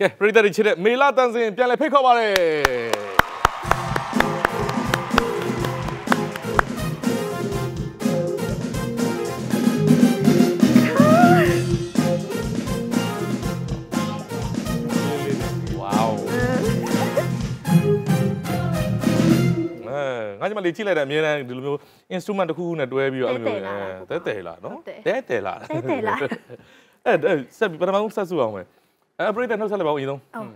ကဲပရိသတ်တွေချစ်တဲ့မေလာတန်စင်ပြန်လည်ဖိတ်ခေါ်ပါရစေဝေါအဲငါညီမလေးကြည့်လိုက်တာအမြဲတမ်းဒီလိုမျိုး instrument တစ်ခုခုနဲ့တွဲပြီးတော့အဲ့လိုမျိုးတဲတဲလာနော်တဲတဲလာတဲတဲလာအဲ့အဲ့ဆက်ပြီးပထမဆုံးဆက်စုအောင်မယ် အဲ့ပရိသတ်နှုတ်ဆက်လိုက်ပါဦးအရင်ဆုံးဟုတ်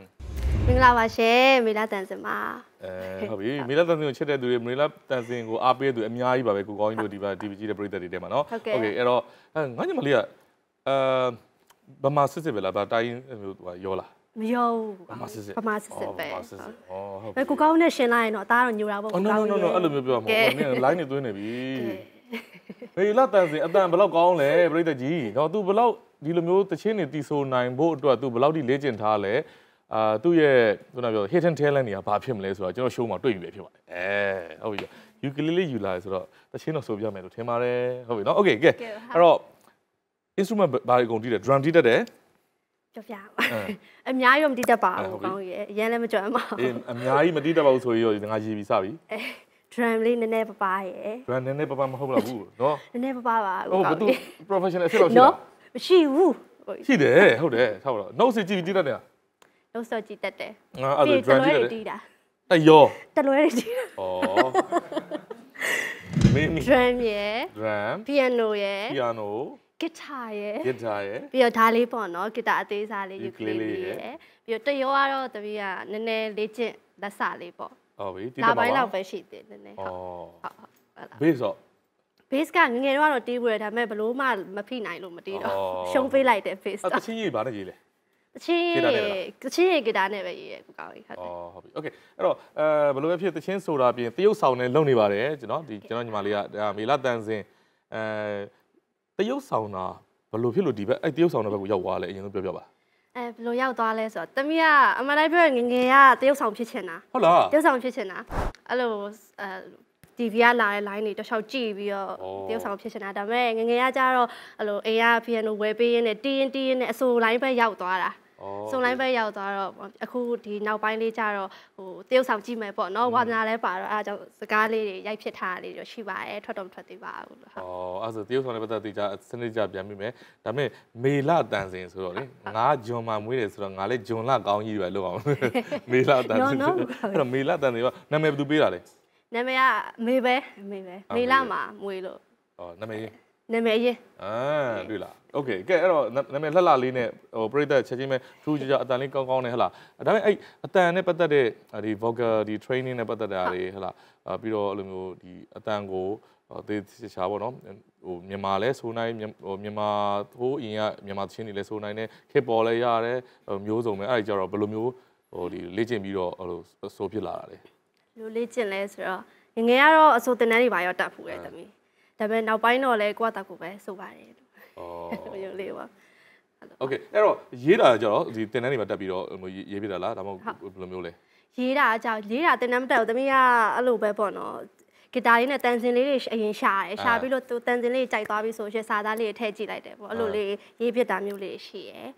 မင်္ဂလာပါရှင်မေလာတန်စင်ပါအဲဟုတ်ပြီမေလာတန်စင်ကိုချစ်တဲ့သူတွေမေလာတန်စင်ကိုအားပေးတဲ့သူအများကြီးပါပဲကိုကောင်းကြီးတို့ဒီပါ TV ကြည့်တဲ့ပရိသတ်တွေထဲမှာနော်အဲ့တော့အဲငါညမလေးကအဲဗမာစစ်စစ်ပဲလားဗာတိုင်းမျိုးဟိုရောလားမရောဘူးဗမာစစ်စစ်ဗမာစစ်စစ်ပဲဗမာစစ်စစ်ဩဟုတ်ဘယ်ကိုကောင်းနဲ့ရှင်လိုက်ရင်တော့အသားတော့ညိုတာပေါ့အော် no no no no အဲ့လိုမျိုးပြောမှာပေါ့နင် line နေသွင်းနေပြီမေလာတန်စင်အတန်ဘယ်လောက်ကောင်းလဲပရိသတ်ကြီးတော့ तू ဘယ်လောက် ဒီလိုမျိုးတချင်းနေတီဆိုနိုင်ဖို့အတွက် तू ဘယ်လောက်ထိလေ့ကျင့်ထားလဲအာသူ့ရဲ့ခုနပြော hidden talent တွေကဘာဖြစ်မလဲဆိုတော့ကျွန်တော် show မှာတွေ့ပြီပဲဖြစ်ပါတယ်အဲဟုတ်ပြီယူကလီလေးယူလာဆိုတော့တချင်းတော့ဆိုပြမယ်လို့ထင်ပါတယ်ဟုတ်ပြီနော် okay ကဲအဲ့တော့ instrument ဘာတွေအကုန်တီးတယ် drum တီးတတ်တယ်ကြောက်ပြပါအများကြီးတော့မတိတတ်ပါအဲဟုတ်ဘူးပြီကောင်းရဲ့အရင်လည်းမကြွမ်းပါအေးဘူးအများကြီးမတီးတတ်ပါဘူးဆိုရင်ရောငါရေးပြီးစပြီအဲ drum လေးနည်းနည်းပပရဲ့ drum နည်းနည်းပပမဟုတ်လားဘူးနော်နည်းနည်းပပပါဟုတ်ကောဘာင်းသူရဲ့ professional အစ်လောက်ရှိနော်လား မရှိဘူးရှိတယ်ဟုတ်တယ်ဟုတ်တော့ note စီကြည့်ပြီးတီးတတ်တယ်လုံးစောကြည့်တတ်တယ်ငါအဲ့ဒါ drum တီးတတ်တယ်တီးတာအဲ့ရောတလွဲတွေတီးတာဩမင်းမီ drum ရဲ့ drum piano ရဲ့ piano guitar ရဲ့ guitar ရယ်ပြီးတော့ဒါလေးပေါ့နော်ဂီတာအသေးစားလေး Ukulele ukulele ရယ်ရယ်ပြီးတော့တရောကတော့တပီးကနည်းနည်းလေးကျင့်လက်စလေးပေါ့ဟုတ်ပြီတီးတလာတ်ပါပိုင်းပါလောက်ပဲရှိသေးတယ်နည်းနည်းဩဟုတ်ဟုတ်ဟုတ်ဟုတ်လား base တော့ base ကငယ်ငယ်တော့ကတော့တီးဘူးတယ်ဒါပေမဲ့ဘလို့မှမဖိနိုင်လို့မတီးတော့အော်ရှုံးပေးလိုက်တယ် base အဲ့တတော့ချင်းရေးပါနဲ့ရေးလေတချင်းဂီတာနဲ့လားတချင်းရေဂီတာနဲ့ပဲရေးရကူကောင်းကြီးဟုတ်ဩတယ်ဟုတ်ပြီ okay အဲ့တော့အဲဘယ်လိုပဲဖြစ်တချင်းဆိုတာပြင်တရုတ်ဆောင်နဲ့လုံနေပါတယ်ကျွန်တော်ဒီကျွန်တော်ညီမလေးကဒါမေလာတန်စင်အဲတရုတ်ဆောင်တာဘယ်လိုဖြစ်လို့ဒီဘက်အဲ့တရုတ်ဆောင်တဲ့ဘက်ကိုရောက်သွားလဲအရင်ဆုံးပြောပြပါအဲဘလို့ရောက်သွားလဲဆိုတော့တမီးကအမှန်တိုင်းပြောရင်ငယ်ငယ်ကတရုတ်ဆောင်ဖြစ်ချင်တာဟုတ်လားတရုတ်ဆောင်ဖြစ်ချင်တာအဲ့လိုအဲ TV ကလာတဲ့ line တွေတစ်လျှောက်ကြည့်ပြီးတော့ဩတရုတ်ဆောင်ဖြစ်ချင်တာဒါပေမဲ့ငယ်ငယ်ကကြတော့အဲ့လိုအိမ်က piano ဝယ်ပေးရင်းနဲ့တီးရင်တီးရင်နဲ့အစိုး line ပဲရောက်သွားတာဩစုံ line ပဲရောက်သွားတော့အခုဒီနောက်ပိုင်းလေးကြတော့ဟိုတရုတ်ဆောင်ကြည့်မယ်ပေါ့နော်ဝါသနာလည်းပါတော့အဲအကြောင့်စကားလေးတွေရိုက်ဖြစ်ထားတာလေးတွေရှိပါတယ်ထွက်တော့မထွက်သေးပါဘူးလို့ဟုတ်ဩအဲ့ဆိုတရုတ်ဆောင်နဲ့ပတ်သက်သေးကြစနစ်ကြပြန်ပြီမယ်ဒါပေမဲ့မေလာတန်စင်ဆိုတော့လေငါဂျွန်မာမွေးတယ်ဆိုတော့ငါလည်းဂျွန်လာကောင်းကြီးပဲလုပ်အောင်မေလာတန်စင်အဲ့တော့မေလာတန်စင်ကနာမည်ဘယ်သူပေးတာလဲ နာမည်ကအမေပဲအမေပဲ အမေ မေလာမှာမွေလို့ ဩနာမည် နာမည်အရင် အာတွေ့လားโอเคကဲအဲ့တော့နာမည်လှလှလေးနဲ့ဟိုပြိသက်ချက်ချင်းပဲထူးခြားခြားအတန်လေးကောင်းကောင်းနဲ့ဟလာဒါပေမဲ့အဲ့အတန်နဲ့ပတ်သက်တဲ့ဒီ vocal ဒီ training နဲ့ပတ်သက်တာတွေဟလာအာပြီးတော့အဲ့လိုမျိုးဒီအတန်ကိုသေချာပေါ့နော်ဟိုမြန်မာလဲဆိုနိုင်ဟိုမြန်မာဟိုအရင်ကမြန်မာသချင်းတွေလဲဆိုနိုင်တယ်ခေပေါ်လဲရတယ်ဟိုမျိုးစုံပဲအဲ့ဒါကြတော့ဘယ်လိုမျိုးဟိုဒီလေ့ကျင့်ပြီးတော့ဟိုလိုဆိုဖြစ်လာတာလေ လူလေးကျင်လဲဆိုတော့ငယ်ငယ်ကတော့အစိုးတင်တန်းတွေပါရောတတ်ဖူးတယ်တမီးဒါပေမဲ့နောက်ပိုင်းတော့လဲကိုကတက်ကိုပဲဆိုပါတယ် ဩ လို့ရုပ်လေးပါ โอเคအဲ့တော့ရေးတာကြတော့ဒီတင်တန်းတွေမှာတက်ပြီးတော့ဟိုရေးပြတာလားဒါမှမဟုတ်ဘယ်လိုမျိုးလဲ ရေးတာအကြောင်းရေးတာတင်တန်းမတက်ဘူးတမီးကအဲ့လိုပဲပေါ့နော်ဂီတာလေးနဲ့တန်စင်လေးတွေအရင်ရှာတယ်ရှာပြီးလို့သူတန်စင်လေးကြိုက်သွားပြီဆိုရင်စာသားလေးထည့်ကြည့်လိုက်တယ်ပေါ့အဲ့လိုလေးရေးပြတာမျိုးလေးရှိရယ် ဩ အာ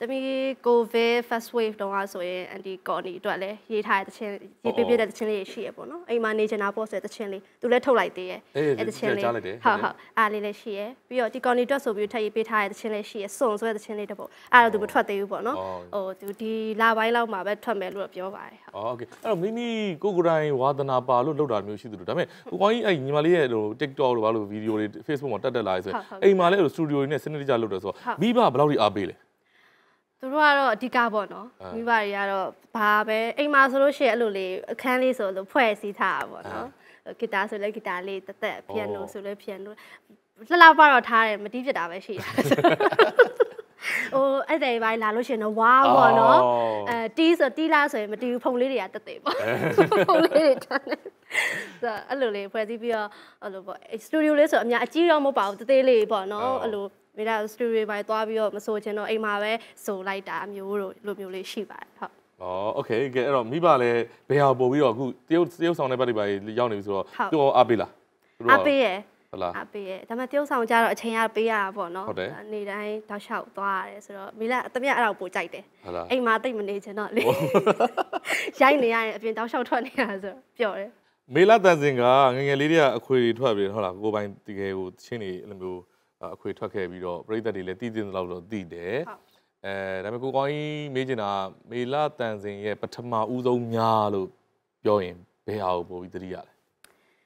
တမီ covid first wave တုန်းကဆိုရင် anti colony အတွက်လည်းရေးထားတဲ့တခြင်းရေးပြပြတဲ့တခြင်းလေးရှိရပေါ့နော်အိမ်မှာနေချင်တာပေါ့ဆိုတဲ့တခြင်းလေးသူလည်းထုတ်လိုက်သေးရဲ့ အေး အဲ့တခြင်းလေး ကြားလိုက်တယ် ဟုတ်ဟုတ်အားလေးလည်းရှိရပြီးတော့ဒီ colony အတွက်ဆိုပြီးထပ်ရေးပေးထားတဲ့တခြင်းလေးရှိရစွန်ဆိုတဲ့တခြင်းလေးတစ်ပုတ်အဲ့တော့သူမထွက်သေးဘူးပေါ့နော်ဟိုသူဒီလပိုင်းလောက်မှာပဲထွက်မယ်လို့ပြောပါတယ်ဟုတ် อ๋อโอเคအဲ့တော့မိမိကိုကိုယ်တိုင်ဝါသနာပါလို့လောက်တာမျိုးရှိသလိုဒါပေမဲ့ကိုကောင်းကြီးအဲ့ညီမလေးရဲ့ဟို TikTok လို့ဘာလို့ဗီဒီယိုတွေ Facebook မှာတက်တက်လာဆိုအိမ်မှာလည်းဟိုစတူဒီယိုတွေနဲ့စနစ်တကျလုပ်တယ်ဆိုတော့မိဘဘယ်လောက်ထိအားပေးလဲ သူတို့ကတော့အဓိကပေါ့နော်အာမိဘတွေကတော့ဘာပဲအိမ်မှာဆိုလို့ရှိရင်အဲ့လိုလေးအခန်းလေးဆိုလို့ဖွဲ့စည်းထားတာပေါ့နော်ဂီတာဆိုလဲဂီတာလေးတက်တက်ပီယနိုဆိုလဲပီယနိုလှလှပတော့ထားတယ်မတီးပြတာပဲရှိတာဟိုအဲ့တဲ့ဘိုင်းလာလို့ရှိရင်တော့ဝါးပေါ့နော်အဲတီးဆိုတီးလားဆိုရင်မတီးဘူးဖုန်လေးတွေကတက်တယ်ပေါ့ဖုန်လေးတွေတန်းတယ်ဆိုအဲ့လိုလေးဖွဲ့စည်းပြီးတော့အဲ့လိုပေါ့စတူဒီယိုလေးဆိုအများအကြီးတော့မဟုတ်ပါဘူးတသေးလေးပေါ့နော်အဲ့လို မိသားစတူဒီယိုပိုင်းသွားပြီးတော့မဆိုချင်တော့အိမ်မှာပဲဆိုလိုက်တာမျိုးတို့လိုမျိုးလေးရှိပါတယ်ဟုတ် อ๋อโอเคကဲအဲ့တော့မိဘလည်းဘယ်ဟာပို့ပြီးတော့အခုတရုတ်တရုတ်ဆောင်တဲ့ဘက်တွေပါရောက်နေပြီဆိုတော့သူ့အားပေးလား အားပေးရယ် ဟုတ်လား အားပေးရဲဒါပေမဲ့တရုပ်ဆောင်ကြတော့အချိန်ကပေးရတာပေါ့နော် ဟုတ်တယ် နေတိုင်းတောက်လျှောက်သွားရတယ်ဆိုတော့မိလာတမက်အဲ့ဒါကိုပိုကြိုက်တယ် ဟုတ်လား အိမ်မှာတိတ်မနေချင်တော့လေရိုက်နေရရင်အပြင်တောက်လျှောက်ထွက်နေရဆိုတော့ပျော်တယ် မေလာတန်စင်ကငယ်ငယ်လေးတွေကအခွေတွေထွက်ပြီးဟုတ်လားကိုယ်ပိုင်တကယ်ကိုချင်းနေအဲ့လိုမျိုး အခွေထွက်ခဲ့ပြီးတော့ပြိသက်တွေလည်းတည်တင်လောက်တော့တည်တယ်ဟုတ်အဲဒါပေမဲ့ကိုကောင်းကြီးမေးချင်တာမေလာတန်စင်ရဲ့ပထမဦးဆုံးများလို့ပြောရင်ဘယ်ဟာကိုပို့ပြီးသတိရလဲ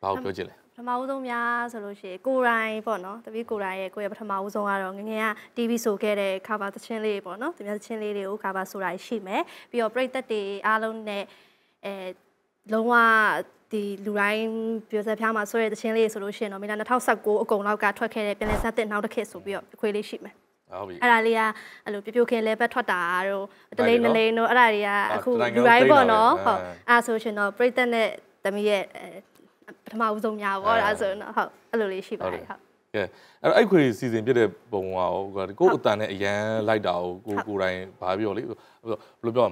ဘာကိုပြောချင်လဲပထမဦးဆုံးများဆိုလို့ရှိရင်ကိုရိုင်းပေါ့နော်တပည့်ကိုရိုင်းရဲ့ကိုယ့်ရဲ့ပထမဦးဆုံးကတော့ငငယ်က TV ဆိုခဲ့တဲ့ cover သချင်းလေးပေါ့နော်သူများသချင်းလေးတွေကို cover ဆိုတာရှိမယ်ပြီးတော့ပရိသတ်တွေအားလုံးနဲ့အဲလုံးဝ ဒီလူတိုင်းပြောစက်ဖျားမှာဆွဲတဲ့သချင်းလေးဆိုလို့ရှိရင်တော့မိလာ2019အကုန်လောက်ကထွက်ခဲ့တဲ့ပြန်လည်ဆက်တဲ့နောက်တစ်ခေတ်ဆိုပြီးတော့ခွေးလေးရှိမယ်ဟုတ်ပြီအဲ့ဒါလေးကအဲ့လိုပြပြခင်လဲဘက်ထွက်တာတို့တလေးဟုတ်နတယ်နော်လေးတို့အဲ့ဒါတွေကအခုတတိုင်းကလူတိုင်းပေါ့နော်သိဟုတ်တာပဲအဲ့ဒါဆိုရှင်တော့ပြိသက်နဲ့တမီးရဲ့အဲပထမဦးဆုံးများပေါ့ဒါဆိုရင်တော့ဟုတ်အဲ့လိုလေးရှိပါတယ်ဟုတ်ကဲအဲ့တော့အဲ့ခွေစီစဉ်ပြတဲ့ပုံကရောကိုယ့်အတန်နဲ့အရန်လိုက်တာကိုကိုကိုယ်တိုင်ဘာပြောလေဘယ်လိုပြော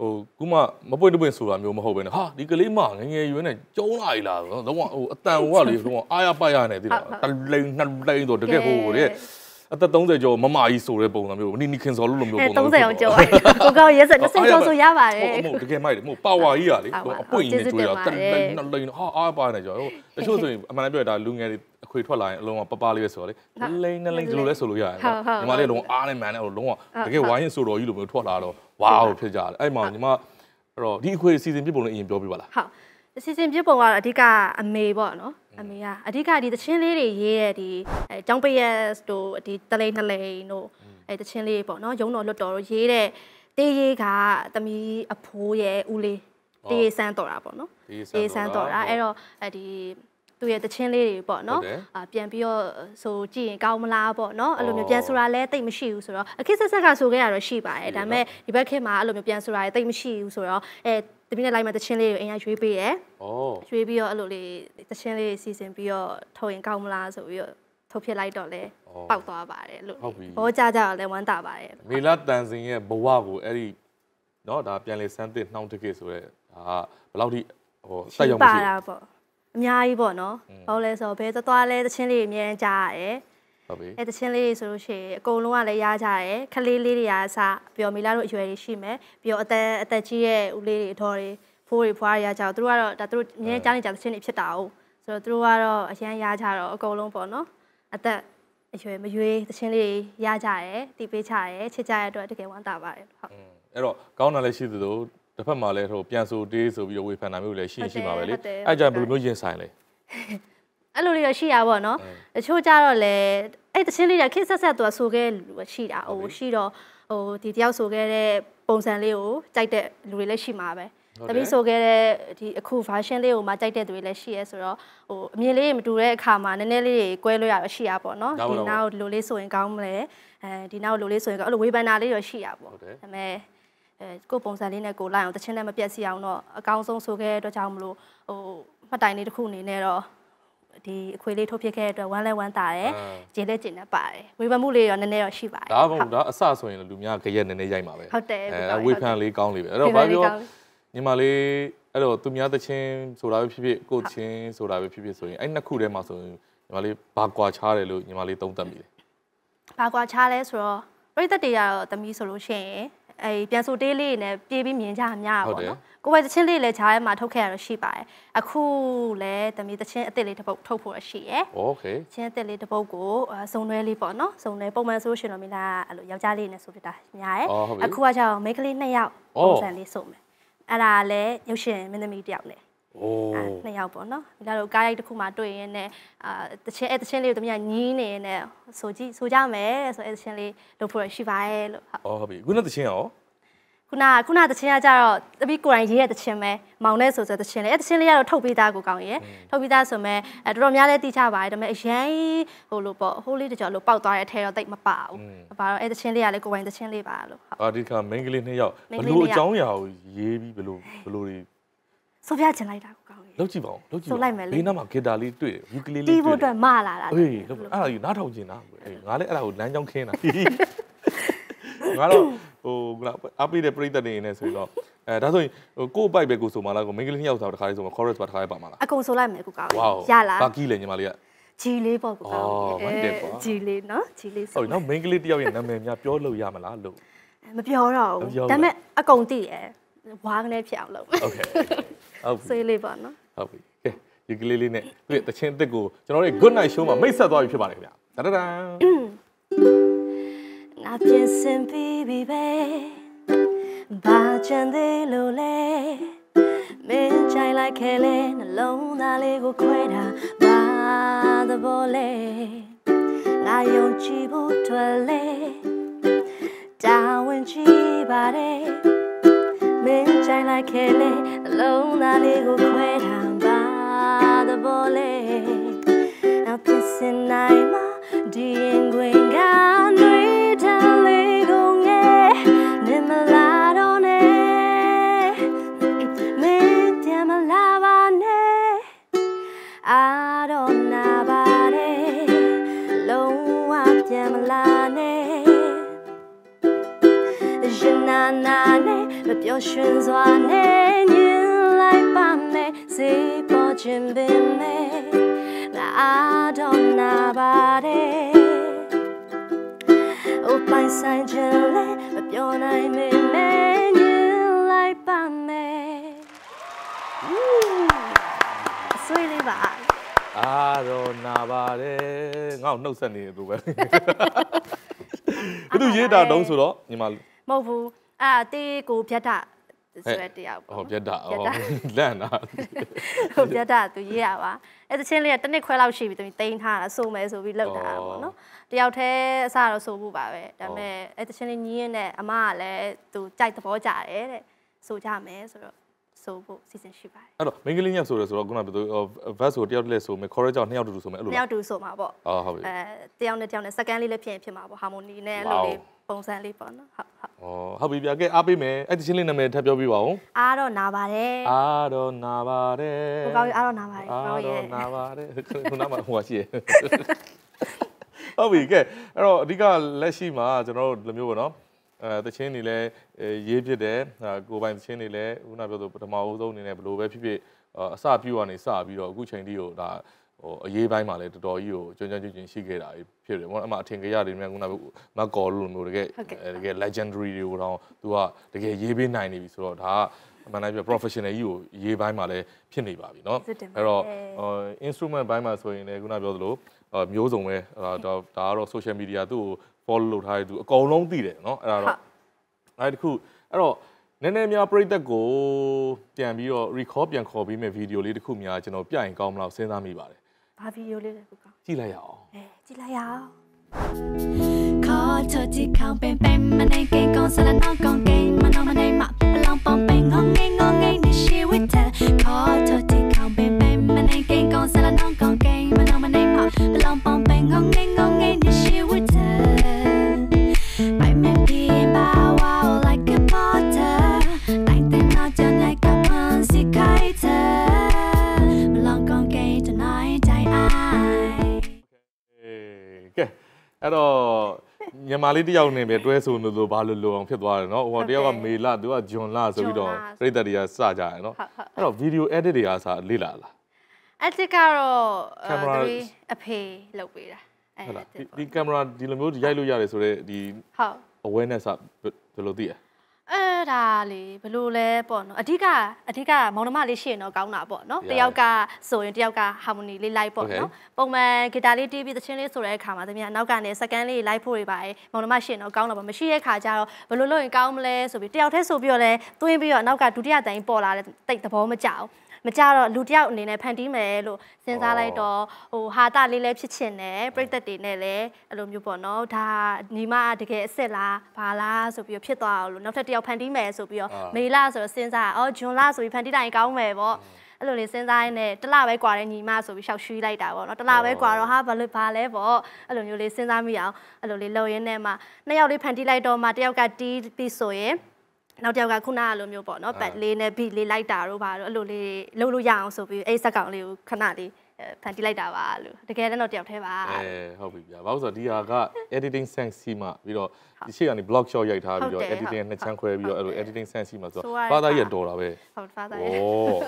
ဟိုကူမမပွင့်တပွင့်ဆိုတာမျိုးမဟုတ်ဘဲနဲ့ဟာဒီကလေးမငငယ်ရွယ်နဲ့ကျုံးလာ ਈ လားတော့ဟိုအတန်ဟိုကလေဟိုအာရပါရနေသေးတာတလိန်နှစ်လိန်တော့တကယ်ဟိုတဲ့အသက်30ကျော်မမကြီးဆိုတဲ့ပုံစံမျိုးနီနီခင်စော်လို့လိုမျိုးအဲပုံစံ30အောင်ကျော်ပါကိုကောရက်စက်20ကျော်ဆိုရပါတယ်ဟုတ်တကယ်မိုက်တယ်မဟုတ်ပါဝါကြီးရလေပါဝါအပွင့်ကြီးနေကြွေးတော့ကျေးတဇူးတင်လိပါတယ်န်နှစ်လိန်ဟာအားပါနေကြတော့တချို့ဆိုရင်အမှန်တမ်းပြောရတာလူငယ်တွေအခွေထွက်လာရင်အလုံးကပပလေးပဲဆိုတော့လေလိန်နှစ်လိန်ဒီလိုလဲဆိုလို့ရတယ်ဟုတ်ဟုတ်ညီမလေးလုံးအားနဲ့မန်နဲ့လုံးဝတကယ်ဝိုင်းဆိုတော်ကြီးလိုမျိုးထွက်လာတော့ ဝါးဖြစ်ကြတယ်အဲ့မှာညီမအဲ့တော့ဒီအခွေစီစဉ်ပြပုံလေးအရင်ပြောပြပါလားဟုတ်အစီအစဉ်ပြပုံကတော့အဓိကအမေပေါ့နော်အမေကအဓိကဒီတချင်းလေးတွေရေးတဲ့ဒီအဲចောင်းပရက်တို့ဒီတလိန်နှစ်လိန်တို့အဲတချင်းလေးပေါ့နော်ရုံတော်လွတ်တော်တို့ရေးတဲ့တေးရေးကသမီးအဖိုးရဲ့ဦးလေးတေးရေးစမ်းတော်တာပေါ့နော်ဒီတေးစမ်းတော်တာအဲ့တော့အဲဒီ သူ့ရဲ့တချင်းလေးတွေပေါ့နော် ဟုတ်တယ် အာပြန်ပြီးတော့ဆိုကြည့်ရင်ကောင်းမလားပေါ့နော်အဲ့လိုမျိုးပြန်ဆိုတာလဲတိတ်မရှိဘူးဆိုတော့အခက်ဆက်ဆက်ကဆိုခဲ့ရတော့ရှိပါတယ်ဒါပေမဲ့ဒီဘက်ခေတ်မှာအဲ့လိုမျိုးပြန်ဆိုတာလဲတိတ်မရှိဘူးဆိုတော့အဲတမီးနဲ့လိုက်မှာတချင်းလေးကိုအင်ရရွေးပေးရယ် ဩ ရွေးပြီးတော့အဲ့လိုလေးတချင်းလေးစီစဉ်ပြီးတော့ထုတ်ရင်ကောင်းမလားဆိုပြီးတော့ထုတ်ဖြစ်လိုက်တော့လဲပောက်သွားပါတယ်လို့ ဟုတ်ပြီ ဘောကြကြတော့လဲဝမ်းတာပါတယ် မေလာတန်စင်ရဲ့ဘဝကိုအဲ့ဒီเนาะဒါပြန်လေစမ်းသစ်နှောင်းတကစ်ဆိုရဲဒါဘယ်လောက်ထိဟိုစက်ရောက်မရှိ တာပေါ့ အများကြီးပေါ့နော်ဘာလို့လဲဆိုတော့ဘဲသွားသွားလဲတချင်းလေးအမြဲကြားရတယ် ဟုတ်ပြီ အဲတချင်းလေးတွေဆိုလို့ရှိရင်အကုန်လုံးကလည်းရကြတယ်ခလေးလေးတွေအားစပြီးတော့မီလာတို့အရွယ်တွေရှိမယ်ပြီးတော့အသက်အသက်ကြီးရဲ့ဦးလေးတွေအတော်တွေဖိုးတွေဖွားတွေရကြတော့သူတို့ကတော့ဒါသူတို့အမြဲကြားနေကြတချင်းတွေဖြစ်တာ哦ဆိုတော့သူတို့ကတော့အရန်ရကြတော့အကုန်လုံးပေါ့နော်အသက်အရွယ်မရွေးတချင်းလေးတွေရကြတယ်တီးပေးချတယ်ချစ်ကြရတဲ့အတွက်တကယ်ဝမ်းသာပါတယ်ဟုတ် อืมအဲ့တော့ကောင်းတာလည်းရှိသလို တစ်ဖက်မှာလည်းဟိုပြန်ဆိုတေးဆိုပြီးတော့ဝေဖန်တာမျိုးလည်းရှိရင်ရှိမှာပဲလေဟုတ်တယ်အဲ့ကြဘယ်လိုမျိုးရင်ဆိုင်လဲအဲ့လိုလေးတော့ရှိရပါတော့တချို့ကြတော့လေအဲ့တချင်းလေးကခစ်ဆက်ဆက်သူကဆိုခဲ့လူပဲရှိတာဟိုရှိတော့ဟိုဒီတယောက်ဆိုခဲ့တဲ့ပုံစံလေးကိုကြိုက်တဲ့လူတွေလည်းရှိမှာပဲတပီးဆိုခဲ့တဲ့ဒီအခု version လေးကိုမှကြိုက်တဲ့သူတွေလည်းရှိရဲဆိုတော့ဟိုအမြင်လေးတွေမတူတဲ့အခါမှာနည်းနည်းလေးတွေကွဲလွဲရတော့ရှိရပါတော့ဒီနောက်လိုလေးဆိုရင်ကောင်းမလဲအဲဒီနောက်လိုလေးဆိုရင်အဲ့လိုဝေဖန်တာလေးတော့ရှိရပါဒါပေမဲ့ အဲကိုပုံစံလေးနဲ့ကိုလိုက်အောင်တချင်းနဲ့မပြတ်စီအောင်တော့အကောင်းဆုံးဆိုခဲ့တဲ့အတွက်ကြောင့်မလို့ဟိုမှတ်တိုင်လေးတစ်ခုအနေနဲ့တော့ဒီအခွေလေးထုတ်ဖြစ်ခဲ့တဲ့အတွက်ဝမ်းလဲဝမ်းသာတယ်ကျင်းလဲကျင်းနေပါတယ်ဝေဖန်မှုလေးတော့နည်းနည်းတော့ရှိပါတယ်ဒါမှမဟုတ်ဒါအစဆိုရင်လူများကြရက်နည်းနည်းရိုက်မှာပဲဟုတ်တယ်အဲဝေဖန်လေးကောင်းလေးပဲအဲ့တော့ဘာပြောညီမလေးအဲ့တော့သူများတချင်းဆိုတာပဲဖြစ်ဖြစ်ကိုချင်းဆိုတာပဲဖြစ်ဖြစ်ဆိုရင်အဲ့နှစ်ခုထဲမှာဆိုရင်ညီမလေးဘာကွာချားတယ်လို့ညီမလေးသုံးသပ်မိတယ်ဘာကွာချားလဲဆိုတော့ပရိသတ်တွေကတော့တမီးဆိုလို့ရှိရင် အဲပြန်ဆိုတေးလေးနဲ့ပြေးပြီးမြင်ကြများပါပေါ့နော်ကိုယ်ပဲတချင်းလေးလည်းခြားထဲမှာထုတ်ခဲ့ရတော့ရှိပါတယ်အခုလည်းတမီးတချင်းအစ်စ်လေးတစ်ပုတ်ထုတ်ဖို့ရှိရယ် โอเค ချင်းအစ်စ်လေးတစ်ပုတ်ကိုစုံတွဲလေးပေါ့နော်စုံတွဲပုံမှန်ဆိုလို့ရှိရင်တော့မိလားအဲ့လိုယောက်ျားလေးနဲ့ဆိုပြတာများရယ်အခုကကျတော့မိန်းကလေးနှစ်ယောက်ပုံစံလေးစုံမယ်အဲ့ဒါလည်းရုပ်ရှင်မင်းသမီးတယောက်နဲ့ โอ้နှစ်ယောက်ပေါ့နော်ဒါတော့ကားရိုက်တစ်ခုမှတွေ့ရင်းနဲ့အာတချင်းအဲတချင်းလေးကိုတမီးကညီးနေရင်းနဲ့ဆိုကြည့်ဆိုကြမယ်ဆိုအဲတချင်းလေးလုပ်ဖို့ရှိပါရဲ့လို့ဟုတ်ဟုတ်ပြီခုနတချင်းရောခုနခုနတချင်းကကြတော့တပီးကိုယ်တိုင်ရေးရတချင်းပဲမောင်နဲ့ဆိုဆိုတချင်းလေးအဲတချင်းလေးကတော့ထုတ်ပေးသားကိုကောင်းရယ်ထုတ်ပေးသားဆိုမဲ့အဲတော်တော်များလဲတီးချပါတယ်ဒါပေမဲ့အရန်ဟိုလိုပေါ့ဟိုးလေးတကြောလို့ပေါက်သွားတဲ့အထဲတော့တိတ်မပါဘူးဘာတော့အဲတချင်းလေးကလည်းကိုယ်ပိုင်တချင်းလေးပါလို့ဟုတ်အာဒီကမင်းကလေးနှစ်ယောက်ဘလို့အကြောင်းအရာကိုရေးပြီးဘလို့ဘလို့ ဆိုပြချင်လိုက်တာကိုကောင်းရဲ့လောက်ကြည့်ပါဦးလောက်ကြည့်ဆိုလိုက်မယ်လေဘေးနားမှာဂီတာလေးတွေ့တယ်ယူကလေးလေးတီးတွေ့ဖို့အတွက်မလာတာအေးလောက်အဲ့ဒါကြီးနားထောင်ကျင်တာအေးငါလည်းအဲ့ဒါကိုလမ်းကြောင်းခင်းတာငါတော့ဟိုကအပိတဲ့ပြိတ္တနေနေဆိုတော့အဲဒါဆိုရင်ဟိုကို့ပိုက်ပဲကိုဆိုမှလားကိုမိန်းကလေးနှစ်ယောက်ဆိုတော့တခါလေးဆိုမှ chorus ပါတခါလေးပါမှာလားအကုန်ဆိုလိုက်မယ်ကိုကောင်းဝေါရလားဘာကီးလဲညီမလေးကဂျီလေးပေါ့ကိုကောင်းအော်မိုက်တယ်ကွာဂျီလေးနော်ဂျီလေးဟုတ်ဆိုပြီနော် main ကလေးတယောက်ရဲ့နာမည်များပြောလို့ရမလားလို့မပြောတော့မပြောဘူးဘူးဒါပေမဲ့အကုန်သိတယ်ဝါကနေဖြစ်အောင်လုပ်မယ် okay ဟုတ်ပြီ ဆွေးလေးပေါ့နော်ဟုတ်ပြီကဲဒီကလေးလေးနဲ့သူ့ရဲ့တချင်းအစ်စ်ကိုကျွန်တော်တို့ good night show မှာမိတ်ဆက်သွားပြီဖြစ်ပါတယ်ခင်ဗျာတဒဒန်ငါပြင်ဆင်ပြီးပြီပဲဘာချန်သေးလို့လဲမင်းချိုင်လိုက်ခဲလဲနှလုံးသားလေးကိုခွဲတာဘာသဘောလဲငါယုံကြည်ဖို့ထွက်လဲတာဝန်ချီပါတယ် မင်းချိုင်လိုက်ခဲလဲနှလုံးသားလေးကိုခွဲတာ ပါအာတော့နာပါတယ်ငါ့ကိုနှုတ်ဆက်နေတယ်သူပဲဘယ်သူရေးတာတုံးဆိုတော့ညီမမဟုတ်ဘူးအာတေးကိုဖြတ်တာဆိုရတရားပေါ့ဟောပြတ်တာပြတ်ဟောတာလန့်တာဟုတ်ပြတ်တာသူရေးရပါအဲ့တချင်းလေးကတစ်နှစ်ခွဲလောက်ရှိပြီသူတိန်းထားတာစုံမယ်ဆိုပြီးလောက်ထားတာပေါ့နော်တယောက်တည်းအစတော့ဆိုဖို့ပါပဲဒါပေမဲ့အဲ့တချင်းလေးညီးရင်နဲ့အမကလည်းသူကြိုက်သဘောကြတယ်တဲ့ဆိုကြမယ်ဆိုတော့ ဆိုဖို့စီစဉ်ရှိပါတယ်အဲ့တော့မင်္ဂလိညက်ဆိုရဆိုတော့ခုနကပြောသူ verse ဆိုတယောက်တစ်လက်ဆိုမယ် chorus ကြောင့်နှစ်ယောက်တူတူဆိုမယ်အဲ့လိုတယောက်တူဆိုမှာပေါ့အာဟုတ်ပြီအဲတယောက်နဲ့တယောက်နဲ့စကန်လေးလည်းဖြစ်ရင်ဖြစ်မှာပေါ့ဟာမိုနီနဲ့အဲ့လိုလေးပုံစံလေးပေါ့နော်ဟုတ်ဟုတ်ဩဟုတ်ပြီပြကဲအားပေးမယ်အဲ့ဒီချင်းလေးနာမည်ထပ်ပြောပြပါဦးအားတော့နာပါတယ်အာတော့နာပါတယ်ကိုကောင်းကြီးအားတော့နာပါတယ်အာကောင်းရဲ့တော့နာပါတယ်ခုနကဟိုရှိရဟုတ်ပြီကဲအဲ့တော့အဓိကလက်ရှိမှာကျွန်တော်တို့လိုမျိုးပေါ့နော် အဲတချင်းတွေလည်းရေးဖြစ်တယ်ကိုပိုင်တချင်းတွေလည်းခုနပြောသူပထမအဦးဆုံးအနေနဲ့ဘယ်လိုပဲဖြစ်ဖြစ်အစပြုကနေစပြီးတော့အခုချိန်ထိကိုဒါဟိုအရေးပိုင်းမှာလည်းတော်တော်ကြီးကိုကျွမ်းကျွမ်းကျင်ကျင်ရှိခဲ့တာဖြစ်တယ်ပေါ့နော်အမှအထင်ကြီးရတယ်မြန်ခုနကမက်ကော်လိုမျိုးတကယ်တကယ် legendary တွေကိုတော့သူကတကယ်ရေးပေးနိုင်နေပြီဆိုတော့ဒါကအမှန်တိုင်းပြော professional ကြီးကိုရေးပိုင်းမှာလည်းဖြစ်နေပါပြီเนาะအဲ့တော့ instrument ဘိုင်းမှာဆိုရင်လည်းခုနပြောသလိုမျိုးစုံပဲဒါဒါကတော့ social media သူ့ကို follow လုပ်ထားတဲ့သူအကုန်လုံးသိတယ်နော်အဲ့ဒါတော့အဲ့တခုအဲ့တော့နည်းနည်းများပြိသက်ကိုပြန်ပြီးတော့ record ပြန်ခေါ်ပြီးမဲ့ဗီဒီယိုလေးတခုများကျွန်တော်ပြရင်ကောင်းမလားစဉ်းစားမိပါတယ်။ဘာဗီဒီယိုလေးလဲခုကောင်။ကြည့်လိုက်ရအောင်။အဲကြည့်လိုက်ရအောင်။ခေါ်ချတိခေါင်ပင်ပင်မနေကေကောင်ဆလာနောက်ကောင်ကေမနောမနေမပလောင်ပပင်ငငငငနေရှိဝတ်တယ်ခေါ်ချတိခေါင်ပင်ပင်မနေကေကောင်ဆလာနောက်ကောင်ကေမနောမနေမပလောင်ပပင်ငငငငနေရှိ အဲ့တော့မြန်မာလေးတယောက်နဲ့ပဲတွဲဆိုလို့ဆိုဘာလို့လုံအောင်ဖြစ်သွားတယ်နော်ဟိုတယောက်ကမေလသူကဂျွန်လဆိုပြီးတော့ပြည်သက်တွေကစကြတယ်နော်အဲ့တော့ video edit တွေကစလေ့လာလား edit ကတော့ဒီအဖေလုပ်ပေးတာအဲ့ဒီကင်မရာဒီလိုမျိုးရိုက်လို့ရတယ်ဆိုတော့ဒီဟုတ် awareness ဘယ်လိုသိရလဲ အဲ့ဒါလေဘယ်လိုလဲပေါ့နော်အဓိကအဓိကမောင်နှမလေးရှိရင်တော့ကောင်းတာပေါ့နော် Yeah. တယောက်ကဆိုရင်တယောက်က harmony လေးလိုက်ပေါ့နော်ပုံမှန်ဂီတာလေးတီးပြီးသချင်းလေးဆိုတဲ့အခါမှာတမန်နောက်ကနေစကန်လေးလိုက်ဖို့တွေပါတယ်မောင်နှမရှိရင်တော့ကောင်းတော့ပါမရှိတဲ့ခါကျတော့ဘယ်လိုလုပ်ရင်ကောင်းမလဲဆိုပြီးတယောက်တည်းဆိုပြီးတော့လဲသွင်းပြီးတော့နောက်ကဒုတိယတိုင်ပေါ်လာတဲ့တိတ်သဘောမကျအောင် မကြတော့လူတယောက်အနေနဲ့ဖန်တီးမယ်လို့စဉ်းစားလိုက်တော့ဟိုဟာတာလေးလည်းဖြစ်ချင်တယ်ပြိသက်တွေနဲ့လည်းအဲ့လိုမျိုးပေါ့နော်ဒါညီမတကယ်အစ်စ်လားဘာလားဆိုပြီးတော့ဖြစ်သွားအောင်လို့နောက်ထပ်တယောက်ဖန်တီးမယ်ဆိုပြီးတော့မေလာဆိုတော့စဉ်းစားအော်ဂျွန်လာဆိုပြီးဖန်တီးတိုင်းကောင်းမယ်ပေါ့အဲ့လိုလေးစဉ်းစားရင်းနဲ့တလပဲကွာတဲ့ညီမဆိုပြီးရှောက်ရှူးလိုက်တာပေါ့နော်တလပဲကွာတော့ဟာဘာလို့ဘာလဲပေါ့အဲ့လိုမျိုးလေးစဉ်းစားမိအောင်အဲ့လိုလေးလှုပ်ရင်းနဲ့မှနှစ်ယောက်လေးဖန်တီးလိုက်တော့မှတယောက်ကတီးပြီးဆိုရင် နောက်တစ်ယောက်ကခုနကလိုမျိုးပေါ့နော်ပတ်လေးနဲ့ဘီလေးလိုက်တာတို့ပါတော့အဲ့လိုလေးလှုပ်လို့ရအောင်ဆိုပြီးအဲ့စက်ကောင်လေးကိုခဏလေးဖန်တီးလိုက်တာပါလို့တကယ်တော့တယောက်တည်းပါအဲဟုတ်ပြီဗျာဘာလို့ဆိုတော့ဒီဟာက editing sense စီမှာပြီးတော့ ဒီရှေ့ကနေ block shot ရိုက်ထားပြီးတော့ editing နှစ်ချမ်းခွဲပြီးတော့အဲ့လို editing sense စီမှာဆိုတော့ဘာသာကြီးတော်တာပဲဟုတ်ဖာသာဩ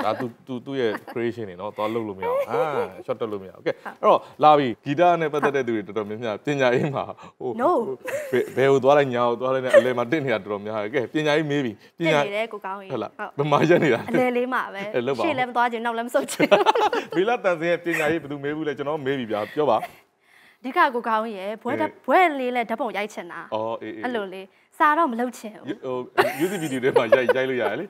ဒါ तू तू သူ့ရဲ့ creation နေနော်သွားလုပ်လို့မရအောင်အာ shot တက်လို့မရအောင် okay အဲ့တော့လာပြီဂီတနဲ့ပတ်သက်တဲ့သူတွေတော်တော်များများပညာရေးမှာဟို No ဘယ်ဘယ်ကိုသွားလိုက်ညာကိုသွားလိုက်နဲ့အလဲမှာတင့်နေတာတော်တော်များတယ်ကဲပညာရေးမေးပြီပပြင်ညာနေတဲ့ကိုကောင်းကြီးဟုတ်လားဘယ်မှာရက်နေတာအလဲလေးမှာပဲအဲ့လုပ်ပါဦးရှေ့လည်းမသွားချင်နောက်လည်းမဆုတ်ချင်မီလာတန်စင်ရဲ့ပညာရေးဘယ်သူမေးဘူးလဲကျွန်တော်မေးပြီဗျာပြောပါ ဒီကကိုကောင်းရဲ့ဘွဲတက်ဘွဲလေးလဲဓာတ်ပုံရိုက်ချင်တာအော်အေးအေးအဲ့လိုလေးစာတော့မလုပ်ချင်ဘူးဟို YouTube video တွေမှာရိုက်ရိုက်လို့ရတယ်လေ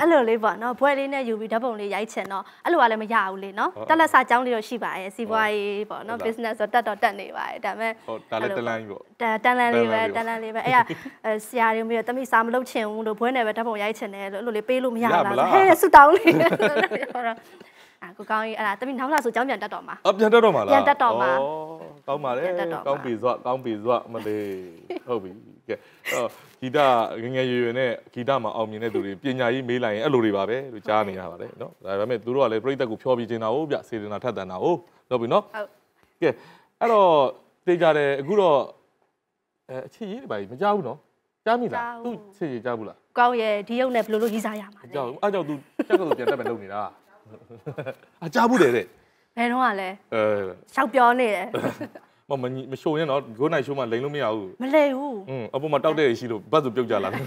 အဲ့လိုလေးပေါ့နော်ဘွဲလေးနဲ့ယူပြီးဓာတ်ပုံလေးရိုက်ချင်တော့အဲ့လိုကလည်းမရဘူးလေနော်ဟုတ်တက်လက်စာကြောင်းလေးတော့ရှိပါရဲ့စီးပွားရေးပေါ့နော်ဟုတ်လား business ဆိုတက်တော့တက်နေပါတယ်ဒါပေမဲ့ဟောဒါလည်းတလန်းကြီးပေါ့တန်တန်လန်လေးပဲတတန်န်လလန်န်လေးလေးပဲအဲ့ရအဲဆရာတွေမျိုးတမိစာမလုပ်ချင်ဘူးလို့ဘွဲနဲ့ပဲဓာတ်ပုံရိုက်ချင်တယ်လို့အဲ့လိုလေးပေးလို့မရရဘူးမလားလားဟဲ့ဆူတောင်းလေးဟောတော့ အာကိုကောင်းကြီးအဲ့ဒါတမိနောက်လာဆိုကြောင်းပြန်တက်တော့မှာအပြန်တက်တော့မှာလားပြန်တက်တော့မှာဩကောင်းပါလေပြန်တက်တော့မှာကောင်းပြီစွာကောင်းပြီစွာမလေးဟုတ်ပြီကဲအော်ဂီတငယ်ငယ်ရွယ်ရွယ်နဲ့ဂီတမှာအောင်မြင်တဲ့သူတွေပညာရေးမေးလိုက်ရင်အဲ့လိုတွေပါပဲလို့ကြားနေရပါတယ်နော်ဒါပေမဲ့သူတို့ကလည်းပြိတက်ကိုဖျော်ပြချင်တာဟုတ်ဗျစေတနာထက်တန်တာဟုတ်ဟုတ်ပြီနော်ဟုတ်ကဲအဲ့တော့သိကြတယ်အခုတော့အဲအချစ်ရေးတွေပါမကြောက်ဘူးနော်ကြားမိလားသူချစ်ရေးကြားဘူးလားကောင်းရဲ့ဒီရုပ်နဲ့ဘယ်လိုလုပ်ရေးစားရမှာမလဲကြောက်ဘူးအဲ့ကြောင့် तू တက်ကလို့ပြန်တက်မယ်လုပ်နေတာ အကြားဘူးတယ်တဲ့ ဘယ်တော့ကလဲ အဲ ရှောက်ပြောနေတယ် မမမရှိုးရင်တော့ go night show မှာလိန်လို့မရဘူး မလဲဘူး อืมအပေါ်မှာတောက်တဲ့ရရှိလို့ဘတ်ဆိုပြုတ်ကြလာတယ်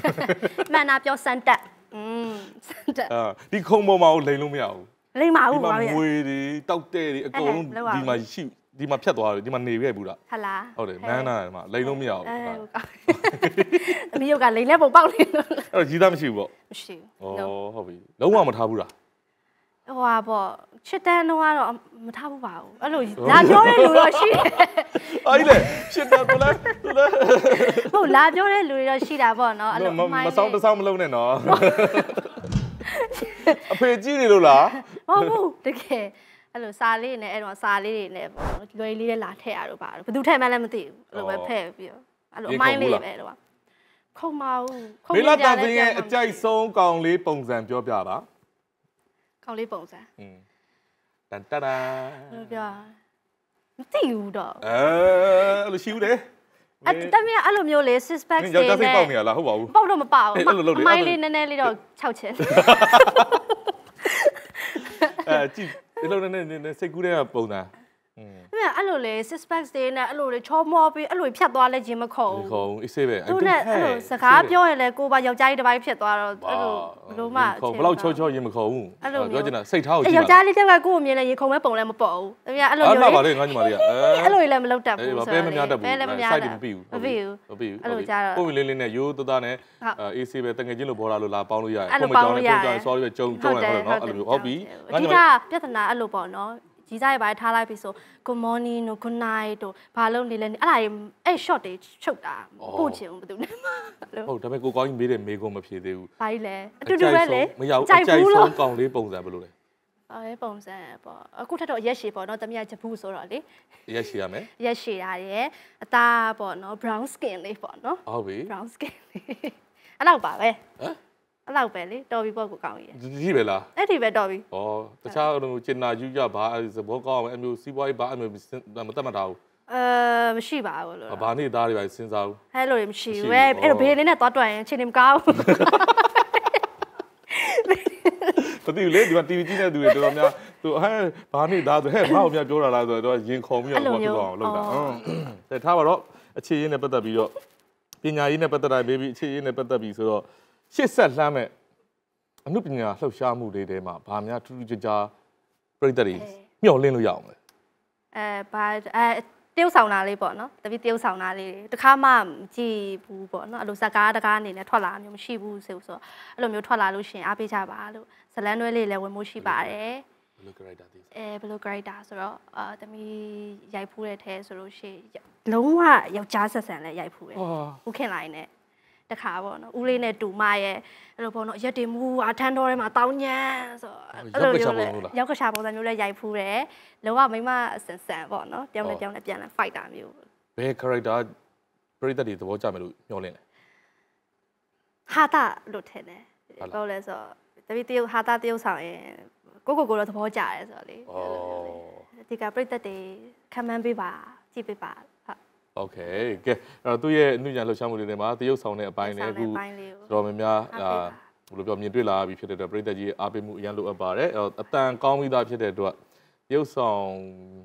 မှန်တာပြောစမ်းတက်อืมစမ်းတက် အာဒီခုံပေါ်မှာကိုလိန်လို့မရဘူး လိမ့်ပါ ဒီ ဘူး မှာ ပါဗျာ မွေတွေတောက်တဲ့တွေအကုန်လုံး အဲ့ဒါလောက်ပါ ဒီမှာရှိဒီမှာဖြတ်သွားတယ်ဒီမှာနေခဲ့ဘူးလား ဟလာ ဟုတ်တယ်မန်းနာတယ်မှာလိန်လို့မရဘူး အဲ အဲ့ ဟုတ်ကောင်းအမေရုပ်ကလိမ့်လဲပုံပေါက်နေလို့ တော့ကြီးသားမရှိဘူးပေါ့ မရှိ ဩ ဘူး ဟုတ်ပြီလုံးဝမထားဘူးလား ဟိုဟာပေါ့ချစ်တန်းတော့ကတော့မထားဘူးပါဘူးအဲ့လိုလာပြောတဲ့လူတော့ရှိတယ်အဲ့လေရှစ်တော့သူလဲသူလဲဟုတ်လာပြောတဲ့လူတွေတော့ရှိတာပေါ့နော်အဲ့လိုမမဆောင်တဆောင်မလုံးနဲ့နော်အဖေကြည့်နေလို့လားဟုတ်ဘူးတကယ်အဲ့လိုစာလေးနဲ့အဲ့တော့စာလေးတွေနဲ့ပေါ့နော်လွယ်လေးလေးလာထည့်ရတော့ပါတော့ဘယ်သူထည့်မှန်းလည်းမသိဘူးအဲ့လိုပဲဖဲ့ပြီးတော့အဲ့လိုအမိုင်းလေးပဲတော့ခုံမအောင်ခုံမေလာတန်စင်ရဲ့အကြိုက်ဆုံးကောင်လေးပုံစံပြောပြပါ ခေါင်းလေးပုံစံอืมတန်တရာပြောပြမသိဘူးတော့အဲအဲ့လိုရှိဦးတယ်အတမီးအဲ့လိုမျိုးလေ six pack ယောတွေက်ျားစိတ်နဲ့ပေါက်နေရလားဟုတ်ပါဘူးပေါက်တော့မပေါက်အဲ့လိုလုပ်လေအမိုင်းလေးနည်းနည်းလေးတော့6ချက်အဲကြည့်ဒီလိုနဲ့နဲ့စိတ်ကူးတဲ့ပုံစံ อืมအဲ့အဲ့လိုလေ six pack တွေနဲ့အဲ့လိုလေချောမောပြီးအဲ့လိုဖြတ်သွားလဲခြင်းမခုံဒီကောင်အေးဆေးပဲသူနဲ့အဲ့လိုစကားပြောရင်လည်းကိုပါယောက်ျားကြီးတစ်ပိုင်းဖြစ်သွားတော့အဲ့လိုဘယ်လိုမှခုံဘလောက်ချောချောရင်မခုံဘူးအဲ့လိုမျိုးပြောချင်တာစိတ်ထားကိုအဲ့ကြည့်ယောက်ျားလေးတယောက်ကကိုကိုမြင်လဲရေခုံမဲ့ပုံလည်းမပေါ်ဘူးတမီးအဲ့လိုအဲ့မျိုးမှာပါလေလေငါညီမလေးကအဲအဲ့လိုလည်းမလုပ်တတ်အေးဘူးပါဆိုပဲတော့မများတတ်ဘူးပဲလည်းမများစိုက်တတယ်တ်မပြီးဘူးမပြီးဘူးမပြီးဘူးအဲ့လိုကြတော့ပုံလေးလေးနဲ့ရိုးသားသားနဲ့ဟုတ်အေးဆေးပဲတငယ်ချင်းလိုဘောလာလိုလာပေါင်းလို့ရတယ်အဲ့လိုပုံမကြောင်းပေါင်းလို့နဲ့ရတယ်ပုံကြောင်း sorry ပဲကြုံကြုံလိုက်ဟုတ်တယ်နော်အဲ့လိုမျိုးဟုတ်ပြီအဓိကပြဿနာအဲ့လိုပေါ့နော် ကြီးစားရပါထားလိုက်ပြီဆို good morning တို့ good night တို့ဘာလို့နေလဲအဲ့ဒါတွေအဲ့ short တွေချုပ်တာပို့ချင်ဘူးဘယ်သူနဲ့မှအဲ့လိုဟုတ်ဒါပေမဲ့ကိုကောင်းကြီးမေးတယ်မေးကုန်မဖြေသေးဘူးဘာကြီးလဲအတူတူပဲလေမရောက်အကြိုက်ကြိုက်ဘူးဆုံးလို့ကောင်လေးပုံစံဘယ်လိုလဲအဲပုံစံပေါ့အခုထက်တော့ရက်ရှည်ပေါ့နော်တမီးကဂျပူဆိုတော့လေရက်ရှိရမယ်ရက်ရှည်တာရယ်အသားပေါ့နော် brown skin လေးပေါ့နော်ဟုတ်ပြီ brown skin လေးအဲ့လောက်ပါပဲဟမ် အဲ့လောက်ပဲလေတော်ပြီပေါ့ကိုကောင်းကြီးဒီဒီပဲလားအဲ့ဒီပဲတော်ပြီဩတခြားဟိုကျင်နာယူကြဘာသဘောကောင်းအောင်အမျိုးစီးပွားရေးဘာအမျိုးမတတ်မှတ်တာဘူးအဲမရှိပါဘူးလို့ဘာနေသားတွေပဲစဉ်းစားဘူးဟဲ့လို့မရှိမရှိဘူးဘူးပဲအဲ့တော့ဩဘေးလေးနဲ့သွားတွက်ရင်အချိန်နေမကောင်းဘူးမသိဘူးလေဒီမှာ TV ကြည့်တဲ့သူတွေတော်တော်များသူဟဲ့ဘာနေသားဆိုဟဲ့ဘာအောင်များပြောတာလားဆိုတော့ရင်ခုန်ပြီးတော့ပြောအောင်လုပ်တာတဲ့ထားပါတော့အခြေရင်းနဲ့ပတ်သက်ပြီးတော့ပညာရေးနဲ့ပတ်သက်တာဘေဘီအခြေရင်းနဲ့ပတ်သက်ပြီးဆိုတော့ ရှစ်ဆက်လှမ်းမဲ့အမှုပညာလှုပ်ရှားမှုတွေထဲမှာဘာများထူးထူးခြားခြားပြိတ္တတွေမျှော်လင့်လို့ရအောင်လဲအဲဘာအဲတရုပ်ဆောင်တာလေးပေါ့နော်တပီတရုပ်ဆောင်တာလေးတခါမှမကြည့်ဘူးပေါ့နော်အဲ့လိုဇကားတကားအနေနဲ့ထွက်လာတာမျိုးမရှိဘူးဆိုဆိုအဲ့လိုမျိုးထွက်လာလို့ရှရင်အားပေးကြပါလို့ဇလန်းတွဲလေးလည်းဝင်မှုရှိပါတယ်ဘယ်လို character တွေအဲဘယ်လို character ဆိုတော့အာတမီရိုက်ဖူးတဲ့ထဲဆိုလို့ရှိရင်လုံးဝယောက်ျားဆက်ဆံလဲရိုက်ဖူးတယ်ဟာဦးခင်လိုက်နဲ့ တခါပေါ့နော်ဦးလေးနဲ့တူမရဲ့အဲ့လိုပေါ့နော်ရက်တင်မှုအထန်းတော်ထဲမှာတောင်းညံဆိုတော့အဲ့လိုမျိုးလဲရောက်ကရှာပုံစံမျိုးလဲရိုက်ဖူးတယ်လောကမိမအစင်ဆန်ပေါ့နော်တယောက်နဲ့တယောက်နဲ့ပြန်လဲ fight တာမျိုးဘယ် character ပြိတ္တတွေသဘောကျမယ်လို့မျှော်လင့်လဲဟာတာလို့ထင်တယ်ဟုတ်လားဟုတ်လဲဆိုတော့တပည့်တယောက်ဟာတာတယောက်ဆောင်ရင်ကိုကိုကိုတော့သဘောကျတယ်ဆိုတော့လေဩဒီကပြိသက်တွေခံမှန်းပေးပါကြည့်ပေးပါဟုတ် โอเคကဲအဲ့တော့သူ့ရဲ့အမှုညာလှုပ်ရှားမှုတွေထဲမှာတရုပ်ဆောင်တဲ့အပိုင်းနဲ့အခု ပိုင်းလေးကို တော်များများ အားပေးပါအာဘယ်လိုပြောမြင်တွေ့လာပြီဖြစ်တဲ့အတွက်ပြည်သက်ကြီးအားပေးမှုအရန်လိုအပ်ပါတယ်အဲ့တော့အတန်ကောင်းပြီးသားဖြစ်တဲ့အတွက်တ ရုပ်ဆောင်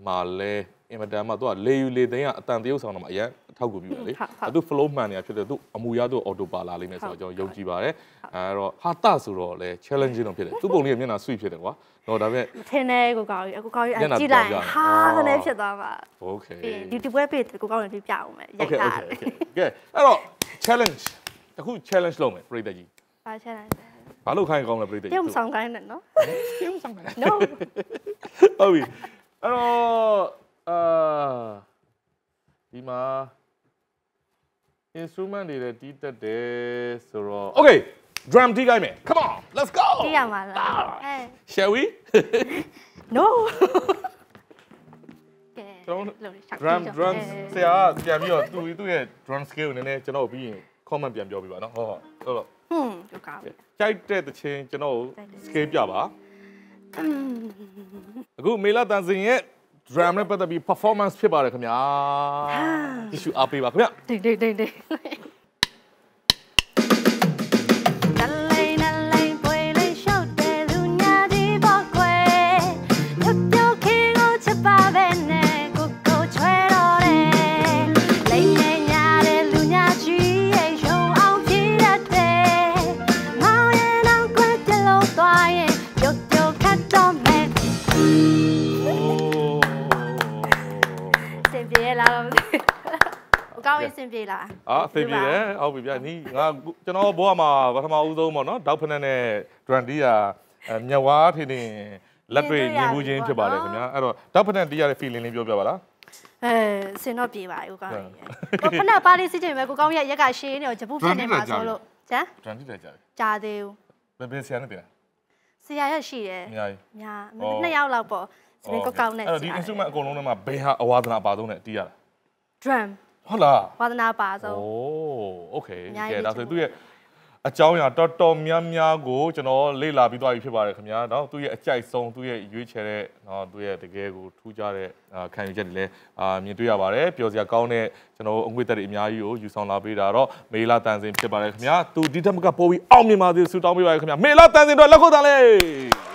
မှာလဲအင်မတန်မှသူကလေယူလေသိန်းကအတန်တရုပ်ဆောင်တော့မှအရန်အထောက်ကူပြုတယ်လေသူ flow မှန်နေတာဖြစ်တဲ့သူအမူအရသူ auto ပါလာလိမ့်မယ်ဆိုတော့ကျွန်တော်ယုံကြည်ပါတယ်အဲ့တော့ဟာတဆိုတော့လဲ challenging တော့ဖြစ်တယ်သူပုံလေးကမျက်နှာ sweet ဖြစ်တယ်ကွာတော့ဒါပေမဲ့ထင်းနေကိုကောင်းကြီးအကိုကောင်းကြီးမျက်နှာအကြည့်လိုက်ပြောပြတယ်ဟာအော်ခနဲ့ဖြစ်သွားပါ okay ဒီဒီပွဲပေးကိုကောင်းကြီးပြအောင်မယ်ရိုက် okay တာ okay okay ကဲအဲ့တော့ challenge အခု challenge လုပ်မယ်ပြည်သက်ကြီးပါချက်လိုက် ဘာလို့ခိုင်းကောင်းလဲပြည်သက်တကြီးရုံဆောင်ခိုင်းတယ်နော်ပြုံးဆောင်တယ် no ဟုတ်ပြီအဲ့တော့အာဒီမှာ instrument တွေလည်းတီးတက်တယ်ဆိုတော့ okay drum တီးခိုင်းမယ် come on let's go ကြည့်ရမှာလားအဲ shall we no ကဲကျွန်တော်လုံးလေးရှောက် drum ကြည့် drum ကြည့်ဆရာကပြန်ပြီးတော့သူသူ့ရဲ့ drum scale ကိုနည်းနည်းကျွန်တော်ပြီးရင် comment ပြန်ပြောပြပါနော်ဟုတ်ဟုတ်ဟုတ်တော့ ဟွန်းဒီကောင်းပြီကြိုက်တဲ့တခြင်းကျွန်တော်ကြိုက်တဲ့ scale ပြပါအခုမေလာတန်စင်ရဲ့ drum နဲ့ပတ်သက်ပြီး performance ဖြစ်ပါတယ်ခင်ဗျာတ िश ူအားပေးပါခင်ဗျာဒိတ်ဒိတ်ဒိတ် င်းကြီးစင်ပြေလားအာဖေးပြေတယ်ဟုတ်ပြီဗျာနီးငါကျွန်တော်ဘောမှာပထမဦးဆုံးပေါ့နော်ဒေါက်ဖနက်နဲ့ drum တီးယာမြက်ဝါထင်းထင်းလက်တွေ့မြင်မှုချင်းဖြစ်ပါတယ်ခင်ဗျာအဲ့တော့ဒေါက်ဖနက်တီးရတဲ့ feeling လေးပြောပြပါလားအဲစင်တော့ပြေပါကိုကောင်းကြီးကိုခဏပါလေးစစ်ချင်ပဲကိုကောင်းရဲ့ရက်ကရှေးနေတော့ဂျပူဖြစ်နေမှာဆိုလို့ဂျမ် drum တီးတယ်ကြားတယ်ကြာသေးဘူးဘယ်ဘယ်ဆရာနဲ့တင်လဲဆရာရက်ရှိတယ်အများကြီးညာအော်နှစ်ယောက်လောက်ပေါ့စင်ကောက်ကောက်နဲ့အဲ့တော့ဒီ instrument အကုန်လုံးထဲမှာဘယ်ဟာအဝါဒနာပါဆုံးနဲ့တီးရတာ drum ဟုတ်လား ဝါသနာပါ โอ้ ဆုံး โอเค အများကြီး ကဲဒါဆို ချင်ပါ သူ့ရဲ့အကြောင်းအရာတော်တော်များများကိုကျွန်တော်လေ့လာပြီးသွားပြီဖြစ်ပါတယ်ခင်ဗျာเนาะသူ့ရဲ့အကြိုက်ဆုံးသူ့ရဲ့ရွေးချယ်တဲ့เนาะသူ့ရဲ့တကယ်ကိုထူးခြားတဲ့အာခံယူချက်တွေလည်းအာမြင်တွေ့ရပါတယ်ပျော်စရာကောင်းတဲ့ကျွန်တော်အငွေသက်တွေအများကြီးကိုယူဆောင်လာပေးတာတော့မေလာတန်စင်ဖြစ်ပါတယ်ခင်ဗျာသူဒီထက်မကပိုပြီးအောင်မြင်ပါစေဆုတောင်းပေးပါရခင်ဗျာမေလာတန်စင်တော့လက်ခုပ်တန်လေး